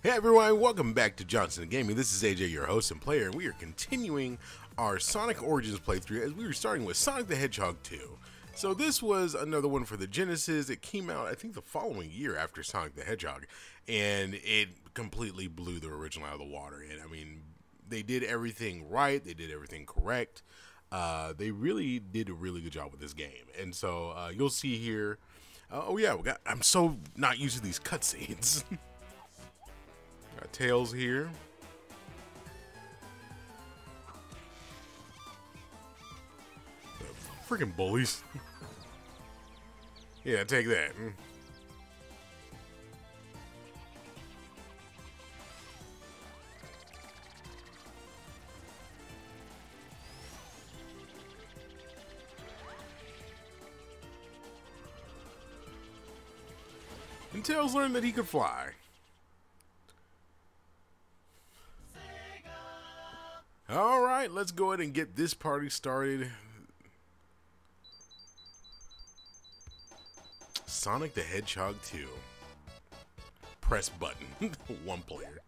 Hey everyone, welcome back to Johnson Gaming. This is AJ, your host and player, and we are continuing our Sonic Origins playthrough as we were starting with Sonic the Hedgehog 2. So this was another one for the Genesis. It came out, I think, the following year after Sonic the Hedgehog, and it completely blew the original out of the water. And I mean, they did everything right, they did everything correct. Uh, they really did a really good job with this game, and so uh, you'll see here. Uh, oh yeah, we got. I'm so not used to these cutscenes. got Tails here. The freaking bullies. yeah, take that. Mm. And Tails learned that he could fly. Let's go ahead and get this party started. Sonic the Hedgehog 2. Press button. One player.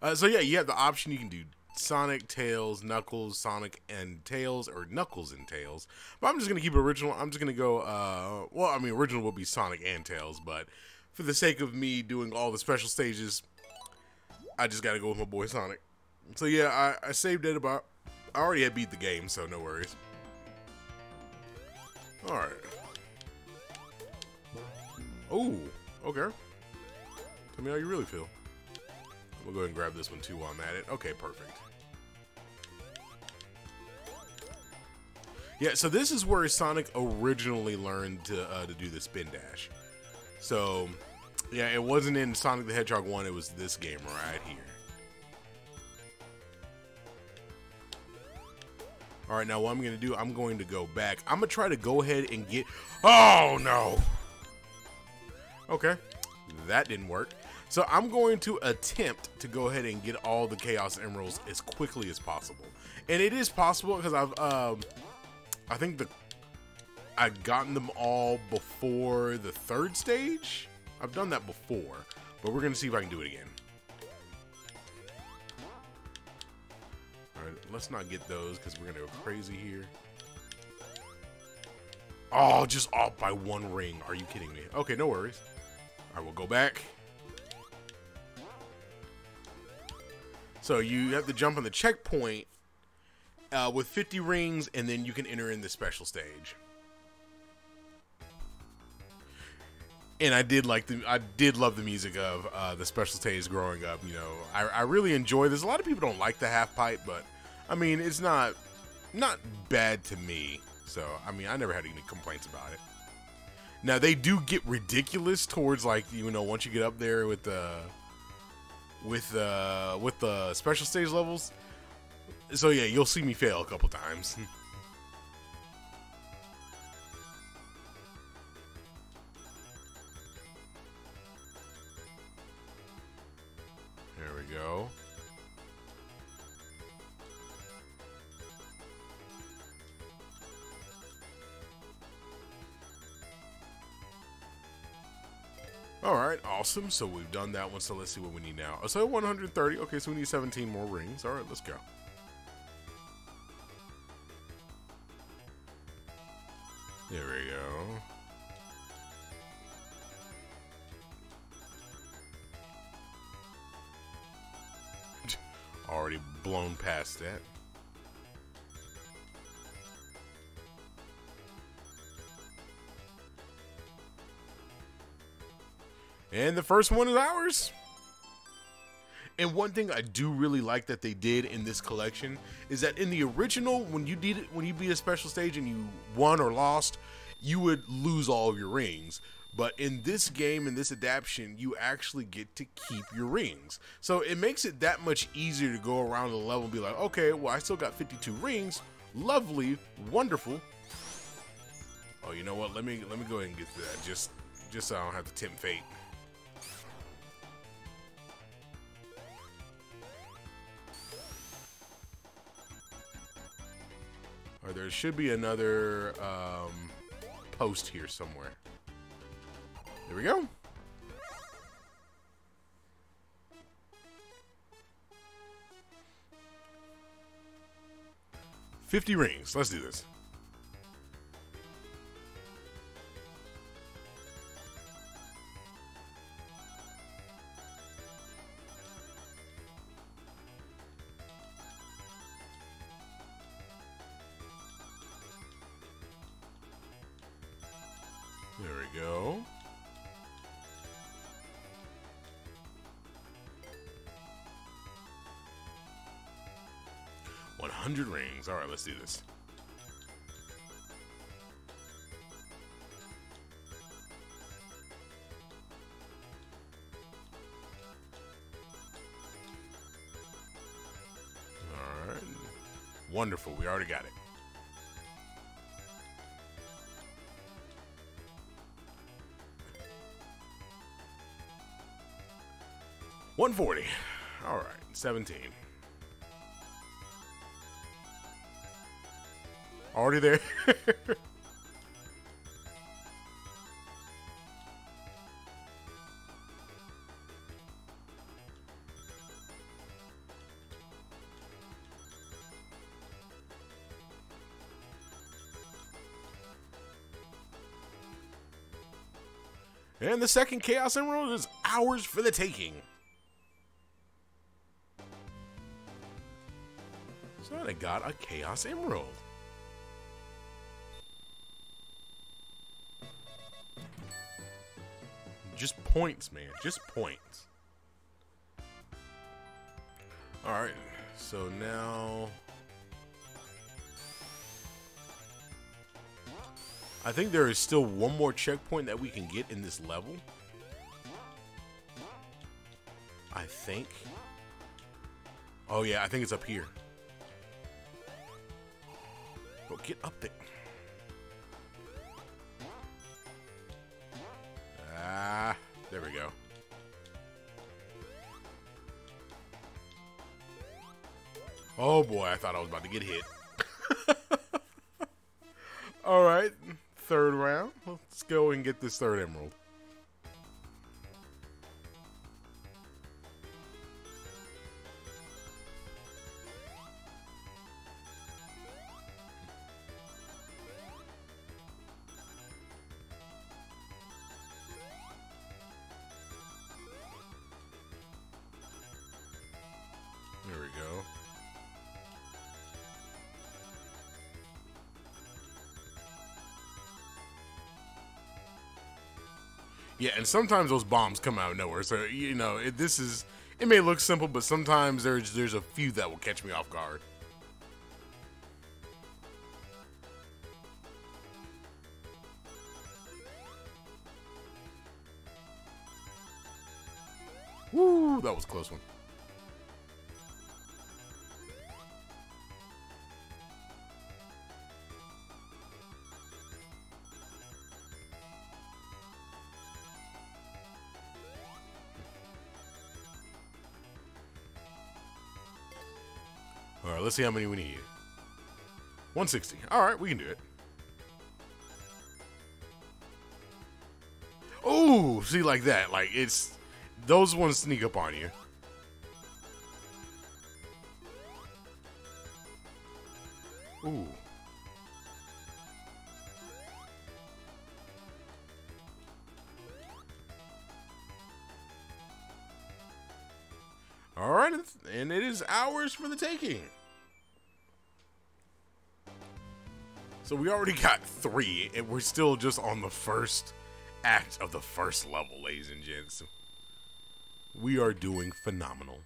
Uh, so yeah, you have the option you can do Sonic, Tails, Knuckles, Sonic, and Tails, or Knuckles and Tails. But I'm just going to keep original. I'm just going to go, uh, well, I mean, original will be Sonic and Tails, but for the sake of me doing all the special stages, I just got to go with my boy Sonic. So yeah, I, I saved it about. I already had beat the game, so no worries. All right. Oh, okay. Tell me how you really feel. We'll go ahead and grab this one too while I'm at it. Okay, perfect. Yeah, so this is where Sonic originally learned to uh, to do the spin dash. So, yeah, it wasn't in Sonic the Hedgehog 1, it was this game right here. All right, now what I'm going to do, I'm going to go back. I'm going to try to go ahead and get... Oh, no. Okay, that didn't work. So I'm going to attempt to go ahead and get all the Chaos Emeralds as quickly as possible. And it is possible because I've, um, I think the, I've gotten them all before the third stage. I've done that before, but we're going to see if I can do it again. Let's not get those because we're to go crazy here. Oh, just off by one ring. Are you kidding me? Okay, no worries. I will go back. So you have to jump on the checkpoint uh, with 50 rings, and then you can enter in the special stage. And I did like the, I did love the music of uh, the special stage growing up. You know, I, I really enjoy this. A lot of people don't like the half pipe, but I mean, it's not, not bad to me. So I mean, I never had any complaints about it. Now they do get ridiculous towards like you know once you get up there with the with uh with the special stage levels. So yeah, you'll see me fail a couple times. there we go. All right, awesome. So we've done that one. So let's see what we need now. Oh, so 130. Okay, so we need 17 more rings. All right, let's go. There we go. Already blown past that. And the first one is ours. And one thing I do really like that they did in this collection is that in the original, when you did it, when you beat a special stage and you won or lost, you would lose all of your rings. But in this game, in this adaptation, you actually get to keep your rings. So it makes it that much easier to go around the level and be like, okay, well, I still got 52 rings. Lovely, wonderful. Oh, you know what? Let me let me go ahead and get to that just just so I don't have to tempt fate. Or there should be another um, post here somewhere. There we go. Fifty rings. Let's do this. There we go. One hundred rings. All right, let's do this. All right. Wonderful. We already got it. One forty. All right, seventeen. Already there. and the second Chaos Emerald is ours for the taking. Got a Chaos Emerald. Just points, man. Just points. Alright, so now... I think there is still one more checkpoint that we can get in this level. I think. Oh yeah, I think it's up here. Go get up there. Ah, there we go. Oh boy, I thought I was about to get hit. All right, third round. Let's go and get this third emerald. Yeah, and sometimes those bombs come out of nowhere. So you know, it, this is it may look simple, but sometimes there's there's a few that will catch me off guard. Woo, that was a close one. Let's see how many we need. 160. All right, we can do it. Oh, see, like that. Like, it's... Those ones sneak up on you. Ooh. All right, and it is ours for the taking. So we already got three, and we're still just on the first act of the first level, ladies and gents. We are doing phenomenal.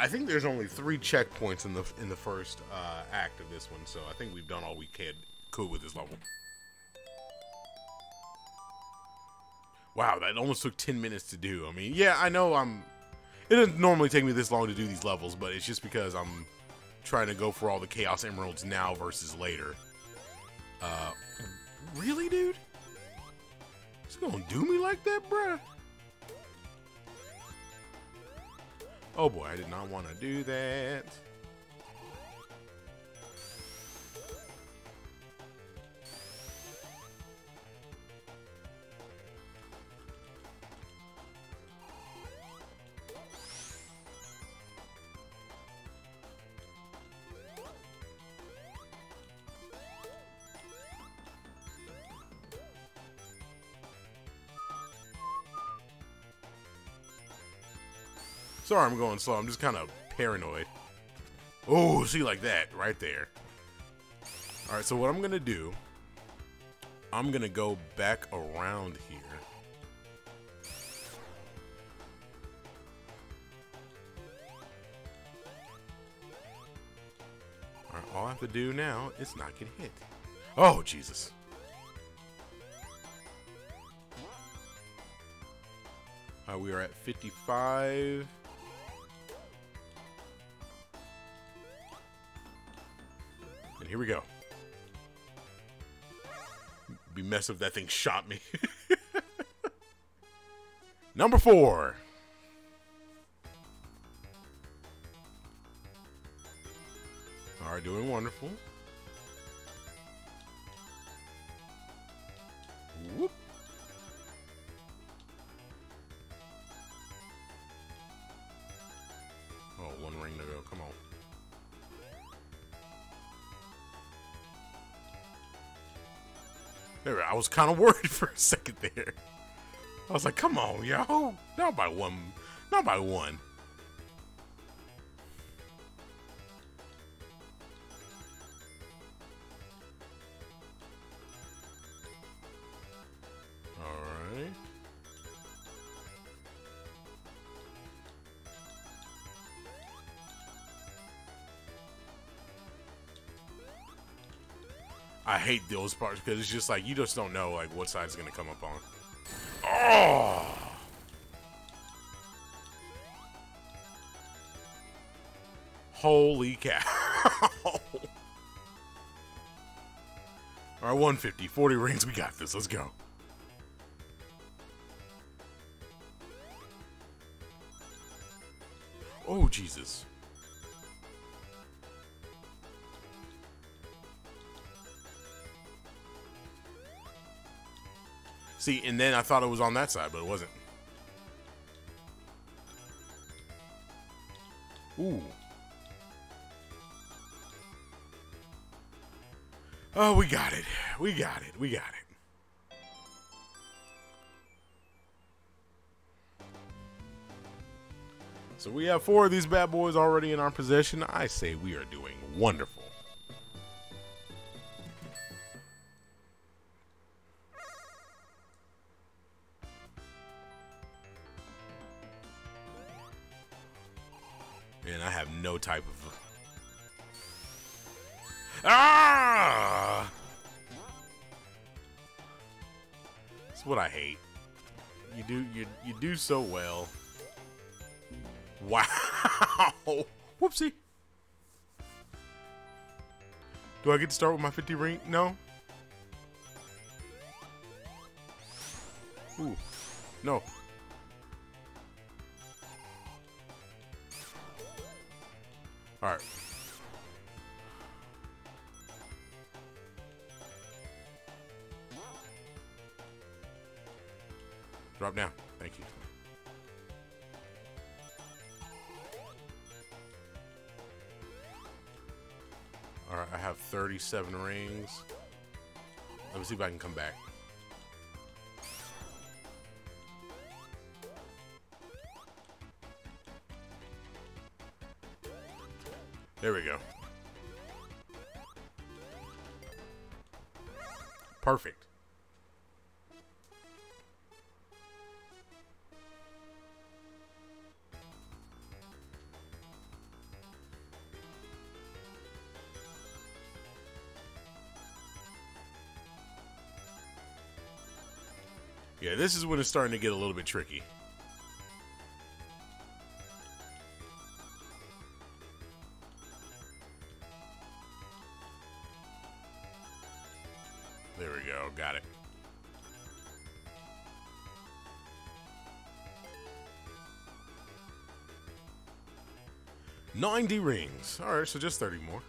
I think there's only three checkpoints in the in the first uh, act of this one, so I think we've done all we could could with this level. Wow, that almost took 10 minutes to do. I mean, yeah, I know I'm... It doesn't normally take me this long to do these levels, but it's just because I'm trying to go for all the Chaos Emeralds now versus later. Uh, really, dude? He's gonna do me like that, bruh? Oh boy, I did not want to do that. Sorry I'm going slow. I'm just kind of paranoid. Oh, see like that right there. All right, so what I'm going to do, I'm going to go back around here. All right, all I have to do now is not get hit. Oh, Jesus. Uh, we are at 55. Here we go. Be mess if that thing shot me. Number four. Right, doing wonderful. Whoop. I was kind of worried for a second there. I was like, come on, yo. Not by one. Not by one. Hate those parts because it's just like you just don't know like what side is gonna come up on. Oh. Holy cow. All right, 150, 40 rings. We got this. Let's go. Oh, Jesus. See, and then I thought it was on that side, but it wasn't. Ooh. Oh, we got it. We got it. We got it. So we have four of these bad boys already in our possession. I say we are doing wonderful. And I have no type of. Ah! That's what I hate. You do you you do so well. Wow! Whoopsie. Do I get to start with my 50 ring? No. Ooh. No. Alright, I have 37 rings. Let me see if I can come back. There we go. Perfect. this is when it's starting to get a little bit tricky. There we go, got it. Ninety rings. Alright, so just 30 more.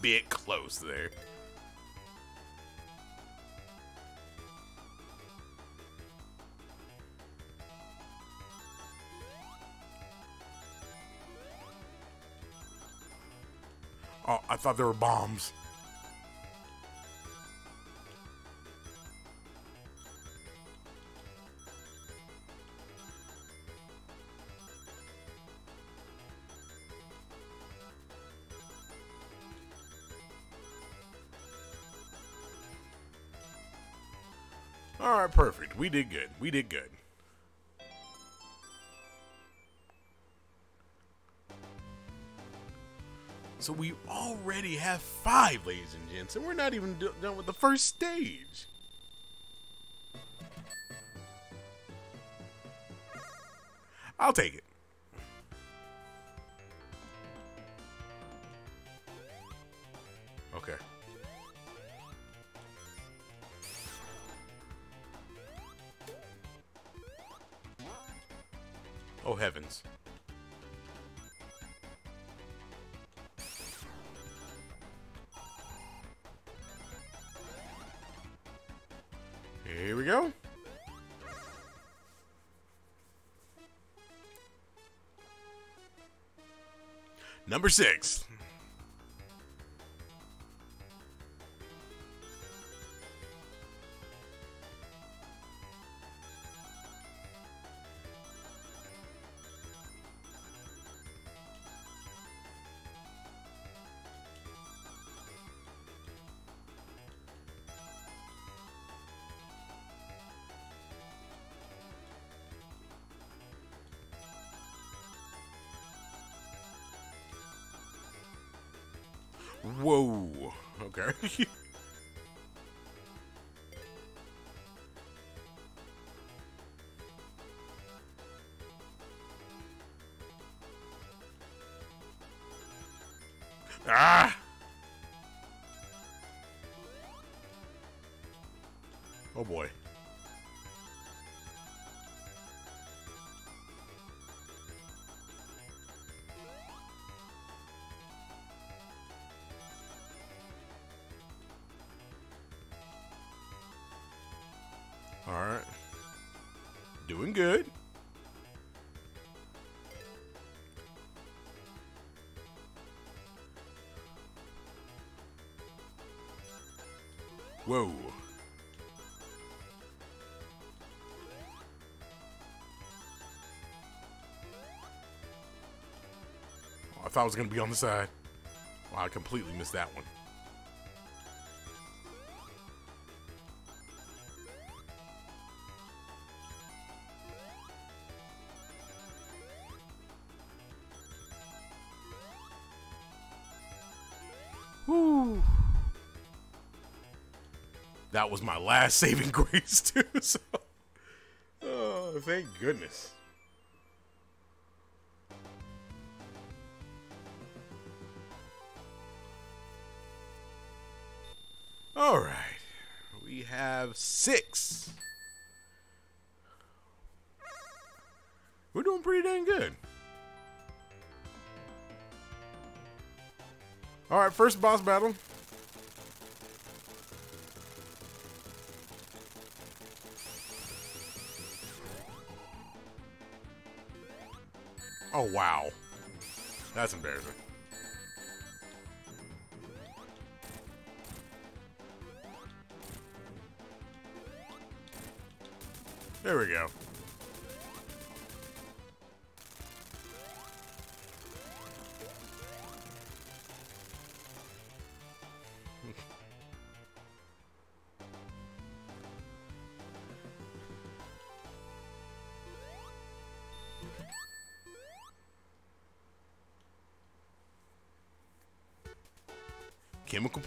Bit close there. Oh, I thought there were bombs. All right, perfect. We did good. We did good. So we already have five, ladies and gents, and we're not even do- done with the first stage. I'll take it. Here we go. Number six. Ah! Oh boy. All right. Doing good. Whoa. Oh, I thought I was going to be on the side. Wow, I completely missed that one. Whew. That was my last saving grace too. So, oh, thank goodness. All right, we have six. We're doing pretty dang good. All right, first boss battle. Oh, wow. That's embarrassing. There we go.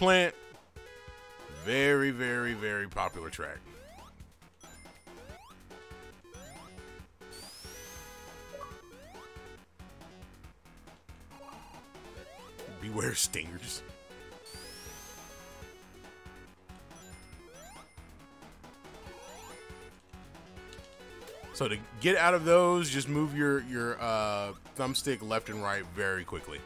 Plant. Very, very, very popular track. Beware stingers. So to get out of those, just move your your uh, thumbstick left and right very quickly.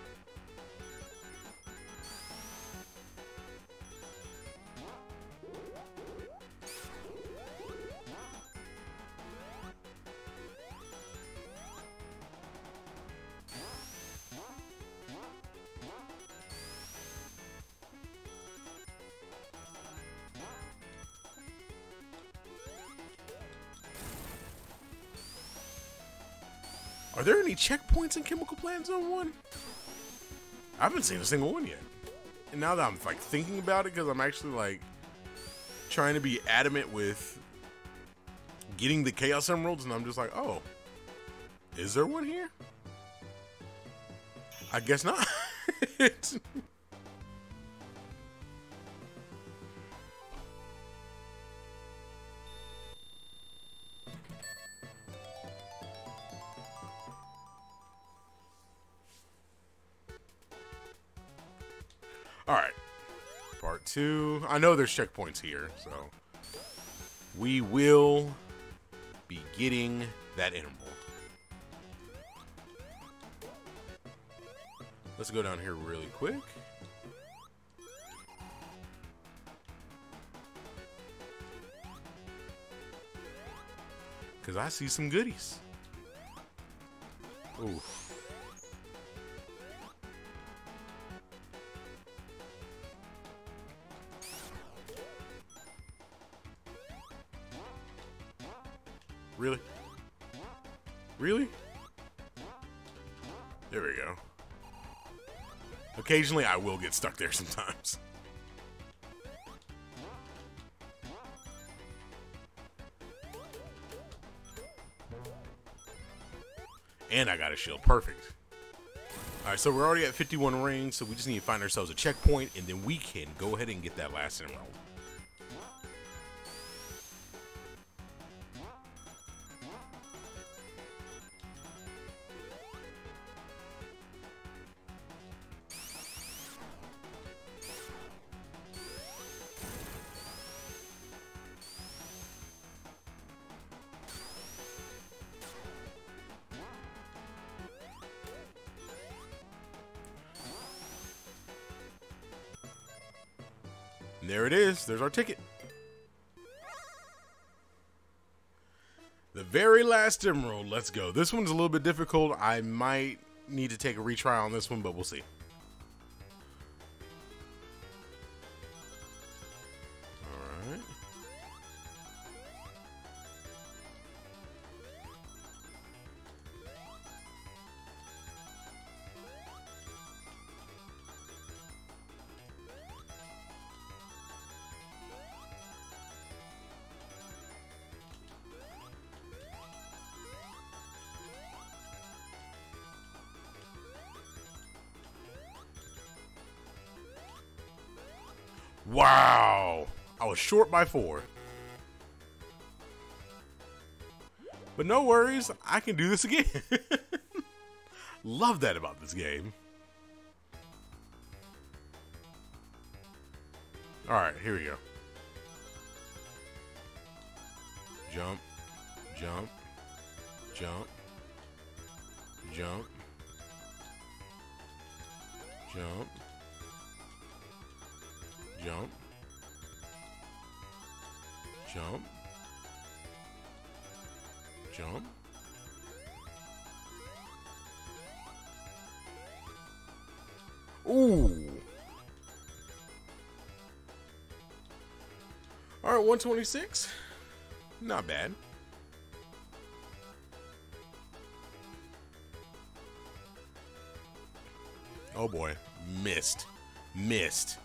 Checkpoints in Chemical Plant Zone 1? I haven't seen a single one yet. And now that I'm like thinking about it, because I'm actually like trying to be adamant with getting the Chaos Emeralds, and I'm just like, oh, is there one here? I guess not. two. I know there's checkpoints here, so we will be getting that emerald. Let's go down here really quick. Because I see some goodies. Oof. Really? Really? There we go. Occasionally I will get stuck there sometimes. And I got a shield. Perfect. Alright, so we're already at 51 rings, so we just need to find ourselves a checkpoint, and then we can go ahead and get that last emerald. And there it is. There's our ticket. The very last emerald. Let's go. This one's a little bit difficult. I might need to take a retry on this one, but we'll see. Short by four. But no worries, I can do this again. Love that about this game. Alright, here we go. Jump, jump, jump, jump, jump, jump, jump, jump. Ooh. All right, 126. Not bad. Oh boy, missed. Missed.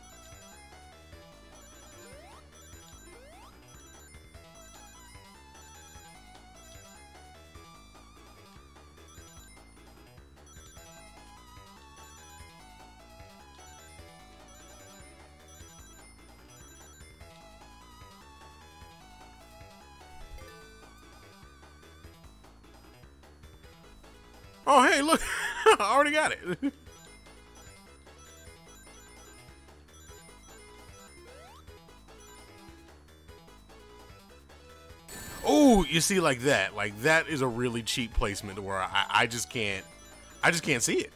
Oh, hey, look. I already got it. oh, you see like that. Like that is a really cheap placement where I, I just can't I just can't see it.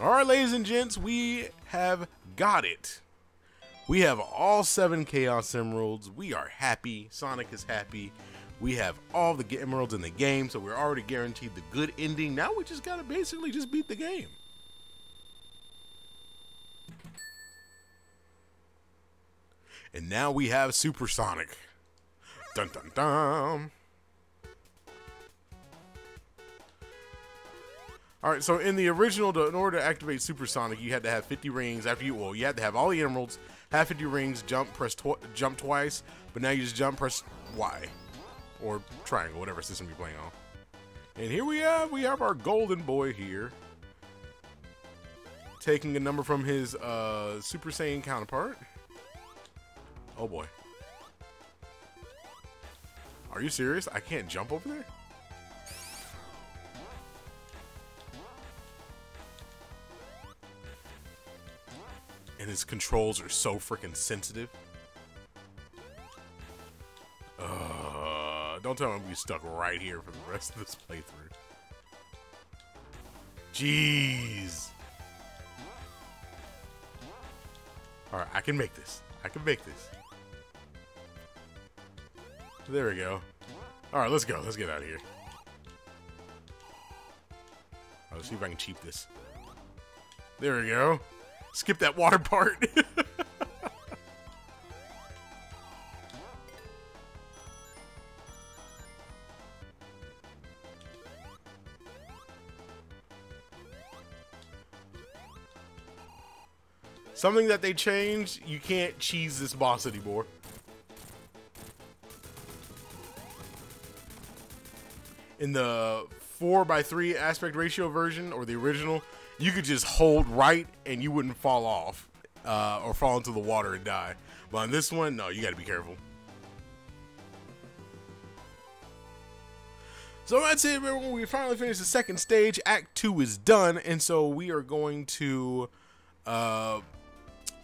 All right, ladies and gents, we have got it. We have all seven Chaos Emeralds. We are happy. Sonic is happy. We have all the emeralds in the game, so we're already guaranteed the good ending. Now we just gotta basically just beat the game. And now we have Supersonic. Dun dun dun. All right, so in the original, in order to activate Supersonic, you had to have 50 rings. After you, well, you had to have all the emeralds, have 50 rings, jump, press, tw jump twice. But now you just jump, press Y, or triangle, whatever system you're playing on. And here we have, we have our golden boy here, taking a number from his uh, Super Saiyan counterpart. Oh boy. Are you serious? I can't jump over there? And his controls are so freaking sensitive. Uh, don't tell me I'm gonna be stuck right here for the rest of this playthrough. Jeez. Alright, I can make this. I can make this. There we go. Alright, let's go. Let's get out of here. Right, let's see if I can cheat this. There we go. Skip that water part. Something that they changed, you can't cheese this boss anymore. In the 4 by 3 aspect ratio version, or the original, you could just hold right and you wouldn't fall off uh, or fall into the water and die. But on this one, no, you got to be careful. So that's it, everyone. We finally finished the second stage. Act two is done, and so we are going to uh,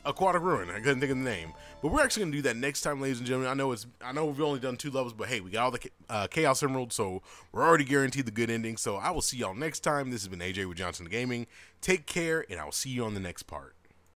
Aquatic Ruin. I couldn't think of the name, but we're actually gonna do that next time, ladies and gentlemen. I know it's I know we've only done two levels, but hey, we got all the uh, Chaos Emerald, so we're already guaranteed the good ending. So I will see y'all next time. This has been AJ with Johnson Gaming. Take care, and I'll see you on the next part.